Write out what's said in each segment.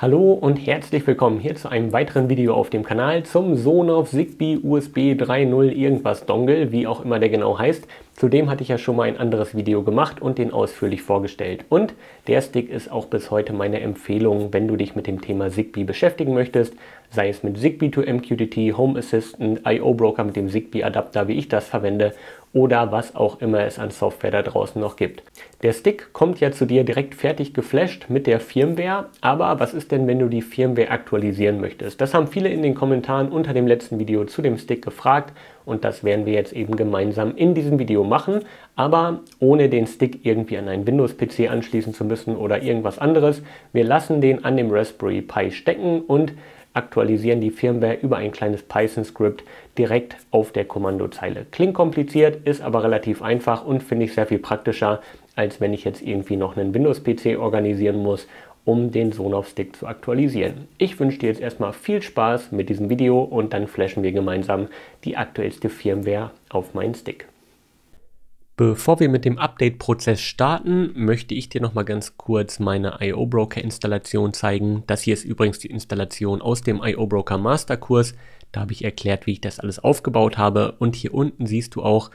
Hallo und herzlich willkommen hier zu einem weiteren Video auf dem Kanal zum Sonoff Zigbee USB 3.0 irgendwas Dongle, wie auch immer der genau heißt. Zudem hatte ich ja schon mal ein anderes Video gemacht und den ausführlich vorgestellt. Und der Stick ist auch bis heute meine Empfehlung, wenn du dich mit dem Thema Zigbee beschäftigen möchtest, sei es mit Zigbee to MQTT, Home Assistant, IO Broker mit dem Zigbee Adapter, wie ich das verwende oder was auch immer es an Software da draußen noch gibt. Der Stick kommt ja zu dir direkt fertig geflasht mit der Firmware, aber was ist denn, wenn du die Firmware aktualisieren möchtest? Das haben viele in den Kommentaren unter dem letzten Video zu dem Stick gefragt und das werden wir jetzt eben gemeinsam in diesem Video machen, aber ohne den Stick irgendwie an einen Windows-PC anschließen zu müssen oder irgendwas anderes. Wir lassen den an dem Raspberry Pi stecken und aktualisieren die Firmware über ein kleines Python-Skript direkt auf der Kommandozeile. Klingt kompliziert, ist aber relativ einfach und finde ich sehr viel praktischer, als wenn ich jetzt irgendwie noch einen Windows-PC organisieren muss, um den Sonoff-Stick zu aktualisieren. Ich wünsche dir jetzt erstmal viel Spaß mit diesem Video und dann flashen wir gemeinsam die aktuellste Firmware auf meinen Stick. Bevor wir mit dem Update-Prozess starten, möchte ich dir noch mal ganz kurz meine IO Broker Installation zeigen. Das hier ist übrigens die Installation aus dem IO Broker Masterkurs. Da habe ich erklärt, wie ich das alles aufgebaut habe. Und hier unten siehst du auch,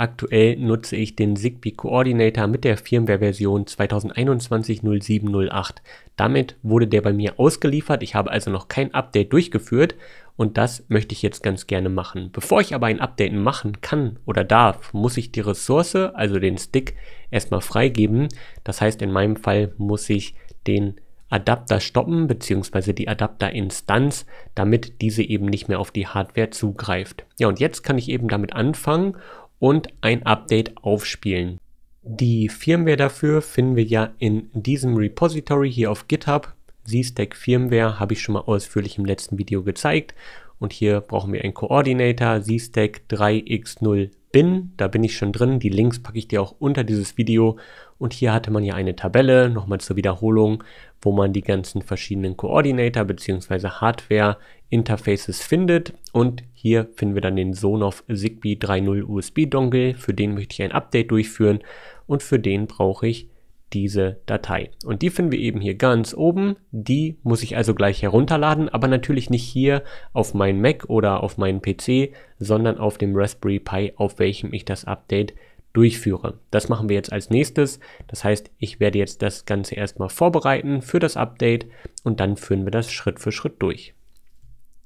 aktuell nutze ich den Zigbee Coordinator mit der Firmware-Version 2021-0708. Damit wurde der bei mir ausgeliefert. Ich habe also noch kein Update durchgeführt und das möchte ich jetzt ganz gerne machen. Bevor ich aber ein Update machen kann oder darf, muss ich die Ressource, also den Stick, erstmal freigeben. Das heißt, in meinem Fall muss ich den Adapter stoppen bzw. die Adapterinstanz, damit diese eben nicht mehr auf die Hardware zugreift. Ja, und jetzt kann ich eben damit anfangen und ein Update aufspielen. Die Firmware dafür finden wir ja in diesem Repository hier auf GitHub Z-Stack Firmware habe ich schon mal ausführlich im letzten Video gezeigt. Und hier brauchen wir einen Coordinator Z-Stack 3x0 bin. Da bin ich schon drin. Die Links packe ich dir auch unter dieses Video. Und hier hatte man ja eine Tabelle, nochmal zur Wiederholung, wo man die ganzen verschiedenen Coordinator bzw. Hardware Interfaces findet. Und hier finden wir dann den Sonoff Zigbee 3.0 USB Dongle. Für den möchte ich ein Update durchführen. Und für den brauche ich diese Datei. Und die finden wir eben hier ganz oben. Die muss ich also gleich herunterladen, aber natürlich nicht hier auf meinen Mac oder auf meinen PC, sondern auf dem Raspberry Pi, auf welchem ich das Update durchführe. Das machen wir jetzt als nächstes. Das heißt, ich werde jetzt das Ganze erstmal vorbereiten für das Update und dann führen wir das Schritt für Schritt durch.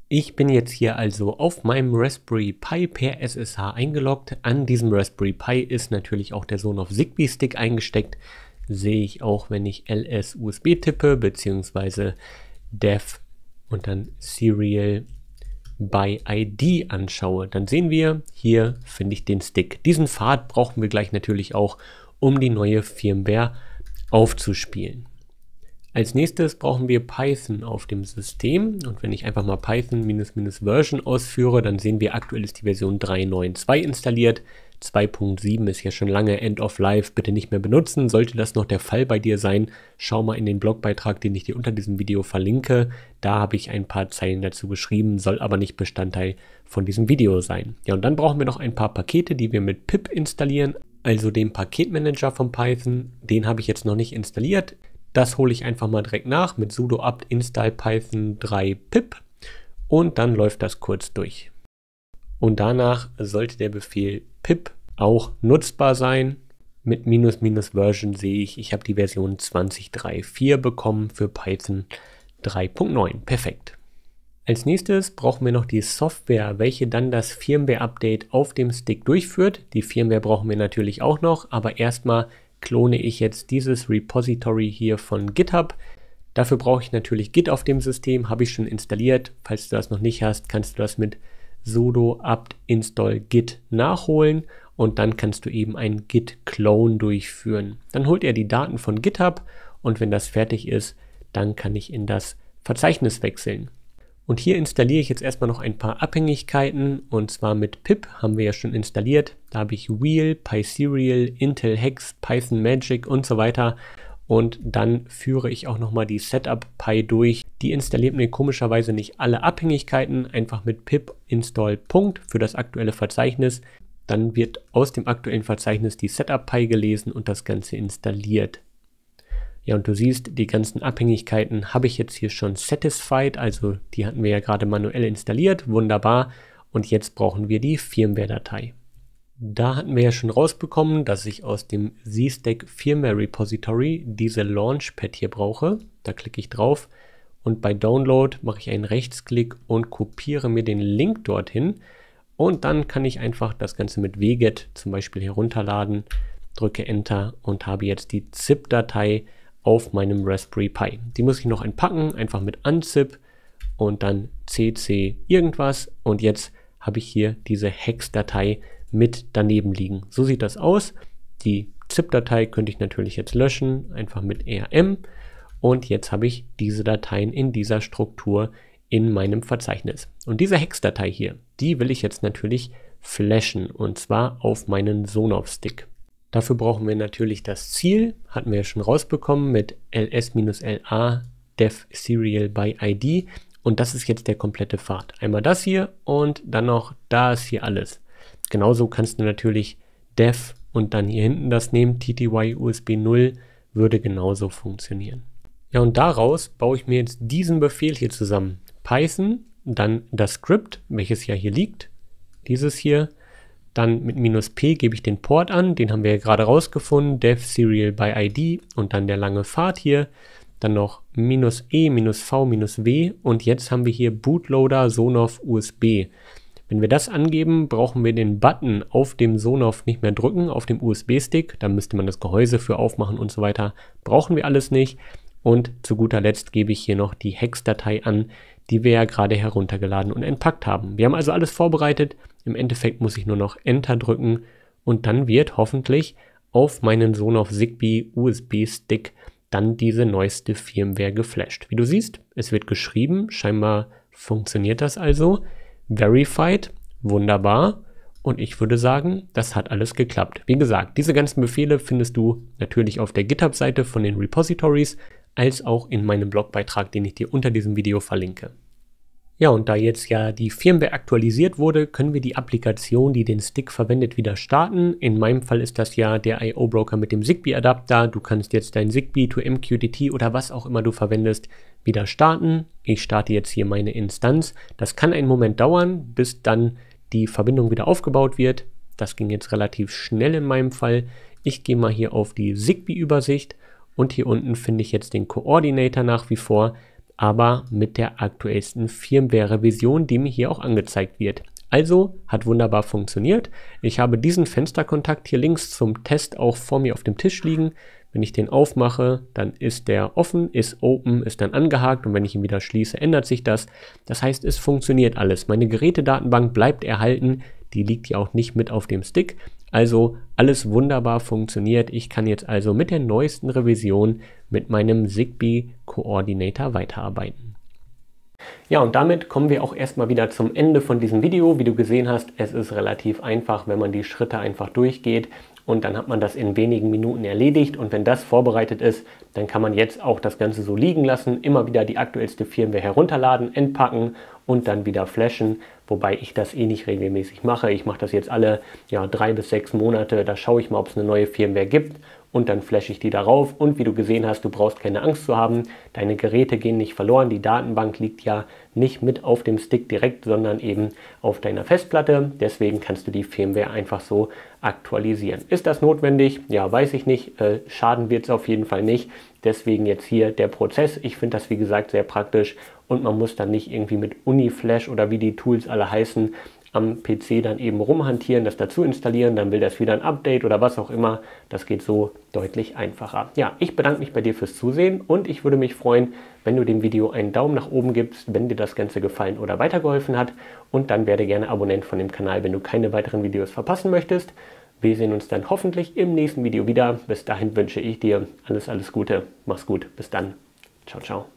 Ich bin jetzt hier also auf meinem Raspberry Pi per SSH eingeloggt. An diesem Raspberry Pi ist natürlich auch der Sohn Zigbee Stick eingesteckt sehe ich auch, wenn ich ls USB tippe, beziehungsweise dev und dann serial by ID anschaue, dann sehen wir, hier finde ich den Stick. Diesen Pfad brauchen wir gleich natürlich auch, um die neue Firmware aufzuspielen. Als nächstes brauchen wir Python auf dem System und wenn ich einfach mal Python-Version ausführe, dann sehen wir, aktuell ist die Version 3.9.2 installiert. 2.7 ist ja schon lange End of Life, bitte nicht mehr benutzen. Sollte das noch der Fall bei dir sein, schau mal in den Blogbeitrag, den ich dir unter diesem Video verlinke. Da habe ich ein paar Zeilen dazu geschrieben, soll aber nicht Bestandteil von diesem Video sein. Ja, und dann brauchen wir noch ein paar Pakete, die wir mit pip installieren, also dem Paketmanager von Python. Den habe ich jetzt noch nicht installiert. Das hole ich einfach mal direkt nach mit sudo apt install python 3 pip und dann läuft das kurz durch. Und danach sollte der Befehl pip auch nutzbar sein. Mit minus minus Version sehe ich, ich habe die Version 20.3.4 bekommen für Python 3.9. Perfekt. Als nächstes brauchen wir noch die Software, welche dann das Firmware-Update auf dem Stick durchführt. Die Firmware brauchen wir natürlich auch noch, aber erstmal klone ich jetzt dieses Repository hier von GitHub. Dafür brauche ich natürlich Git auf dem System, habe ich schon installiert. Falls du das noch nicht hast, kannst du das mit sudo apt install git nachholen und dann kannst du eben ein git clone durchführen. Dann holt er die Daten von GitHub und wenn das fertig ist, dann kann ich in das Verzeichnis wechseln. Und hier installiere ich jetzt erstmal noch ein paar Abhängigkeiten und zwar mit pip haben wir ja schon installiert. Da habe ich Wheel, PySerial, Intel Hex, Python Magic und so weiter und dann führe ich auch nochmal die Setup-Pi durch. Die installiert mir komischerweise nicht alle Abhängigkeiten, einfach mit pip install Punkt für das aktuelle Verzeichnis. Dann wird aus dem aktuellen Verzeichnis die Setup-Pi gelesen und das Ganze installiert. Ja, und du siehst, die ganzen Abhängigkeiten habe ich jetzt hier schon satisfied, also die hatten wir ja gerade manuell installiert, wunderbar. Und jetzt brauchen wir die Firmware-Datei. Da hatten wir ja schon rausbekommen, dass ich aus dem ZStack Firmware Repository diese Launchpad hier brauche. Da klicke ich drauf und bei Download mache ich einen Rechtsklick und kopiere mir den Link dorthin. Und dann kann ich einfach das Ganze mit wget zum Beispiel herunterladen, drücke Enter und habe jetzt die ZIP-Datei auf meinem Raspberry Pi. Die muss ich noch entpacken, einfach mit unzip und dann cc irgendwas. Und jetzt habe ich hier diese Hex-Datei mit daneben liegen. So sieht das aus. Die ZIP-Datei könnte ich natürlich jetzt löschen, einfach mit rm. Und jetzt habe ich diese Dateien in dieser Struktur in meinem Verzeichnis. Und diese Hex-Datei hier, die will ich jetzt natürlich flashen und zwar auf meinen Sonoff-Stick. Dafür brauchen wir natürlich das Ziel, hatten wir ja schon rausbekommen mit ls-la def serial by id und das ist jetzt der komplette Pfad. Einmal das hier und dann noch da ist hier alles. Genauso kannst du natürlich def und dann hier hinten das nehmen, tty usb 0 würde genauso funktionieren. Ja, und daraus baue ich mir jetzt diesen Befehl hier zusammen. Python, dann das Skript, welches ja hier liegt, dieses hier. Dann mit minus "-p" gebe ich den Port an, den haben wir ja gerade rausgefunden, dev serial by id und dann der lange Pfad hier. Dann noch minus "-e", minus "v", minus "w" und jetzt haben wir hier Bootloader Sonoff USB. Wenn wir das angeben, brauchen wir den Button auf dem Sonoff nicht mehr drücken, auf dem USB-Stick. Da müsste man das Gehäuse für aufmachen und so weiter. Brauchen wir alles nicht. Und zu guter Letzt gebe ich hier noch die Hex-Datei an, die wir ja gerade heruntergeladen und entpackt haben. Wir haben also alles vorbereitet. Im Endeffekt muss ich nur noch Enter drücken und dann wird hoffentlich auf meinen Sonoff Zigbee USB-Stick dann diese neueste Firmware geflasht. Wie du siehst, es wird geschrieben, scheinbar funktioniert das also. Verified, wunderbar. Und ich würde sagen, das hat alles geklappt. Wie gesagt, diese ganzen Befehle findest du natürlich auf der GitHub-Seite von den Repositories, als auch in meinem Blogbeitrag, den ich dir unter diesem Video verlinke. Ja, und da jetzt ja die Firmware aktualisiert wurde, können wir die Applikation, die den Stick verwendet, wieder starten. In meinem Fall ist das ja der IO-Broker mit dem Zigbee-Adapter. Du kannst jetzt dein Zigbee to MQTT oder was auch immer du verwendest, wieder starten. Ich starte jetzt hier meine Instanz. Das kann einen Moment dauern, bis dann die Verbindung wieder aufgebaut wird. Das ging jetzt relativ schnell in meinem Fall. Ich gehe mal hier auf die Zigbee-Übersicht und hier unten finde ich jetzt den Coordinator nach wie vor, aber mit der aktuellsten Firmware-Revision, die mir hier auch angezeigt wird. Also hat wunderbar funktioniert. Ich habe diesen Fensterkontakt hier links zum Test auch vor mir auf dem Tisch liegen. Wenn ich den aufmache, dann ist der offen, ist open, ist dann angehakt und wenn ich ihn wieder schließe, ändert sich das. Das heißt, es funktioniert alles. Meine Gerätedatenbank bleibt erhalten, die liegt ja auch nicht mit auf dem Stick. Also alles wunderbar funktioniert. Ich kann jetzt also mit der neuesten Revision mit meinem Zigbee Coordinator weiterarbeiten. Ja, und damit kommen wir auch erstmal wieder zum Ende von diesem Video. Wie du gesehen hast, es ist relativ einfach, wenn man die Schritte einfach durchgeht und dann hat man das in wenigen Minuten erledigt. Und wenn das vorbereitet ist, dann kann man jetzt auch das Ganze so liegen lassen, immer wieder die aktuellste Firmware herunterladen, entpacken und dann wieder flashen, wobei ich das eh nicht regelmäßig mache. Ich mache das jetzt alle ja, drei bis sechs Monate, da schaue ich mal, ob es eine neue Firmware gibt und dann flashe ich die darauf. Und wie du gesehen hast, du brauchst keine Angst zu haben. Deine Geräte gehen nicht verloren. Die Datenbank liegt ja nicht mit auf dem Stick direkt, sondern eben auf deiner Festplatte. Deswegen kannst du die Firmware einfach so aktualisieren. Ist das notwendig? Ja, weiß ich nicht. Äh, schaden wird es auf jeden Fall nicht. Deswegen jetzt hier der Prozess. Ich finde das wie gesagt sehr praktisch und man muss dann nicht irgendwie mit Uniflash oder wie die Tools alle heißen am PC dann eben rumhantieren, das dazu installieren, dann will das wieder ein Update oder was auch immer. Das geht so deutlich einfacher. Ja, ich bedanke mich bei dir fürs Zusehen und ich würde mich freuen, wenn du dem Video einen Daumen nach oben gibst, wenn dir das Ganze gefallen oder weitergeholfen hat. Und dann werde gerne Abonnent von dem Kanal, wenn du keine weiteren Videos verpassen möchtest. Wir sehen uns dann hoffentlich im nächsten Video wieder. Bis dahin wünsche ich dir alles, alles Gute. Mach's gut. Bis dann. Ciao, ciao.